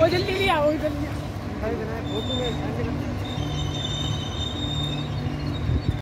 वो जल्दी ले आओ जल्दी